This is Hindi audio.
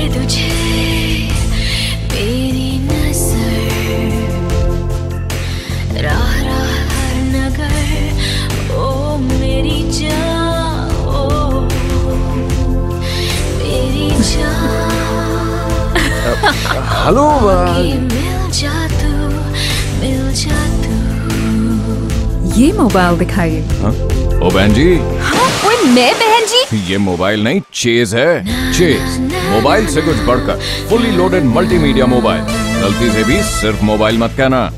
हेलो ये मिल जा मिल जा ये मोबाइल दिखाइए। ओ बहन जी। ओए मैं बहन जी? ये मोबाइल नहीं चेज है। चेज। मोबाइल से कुछ बढ़कर फुली लोडेड मल्टीमीडिया मोबाइल। गलती से भी सिर्फ़ मोबाइल मत कहना।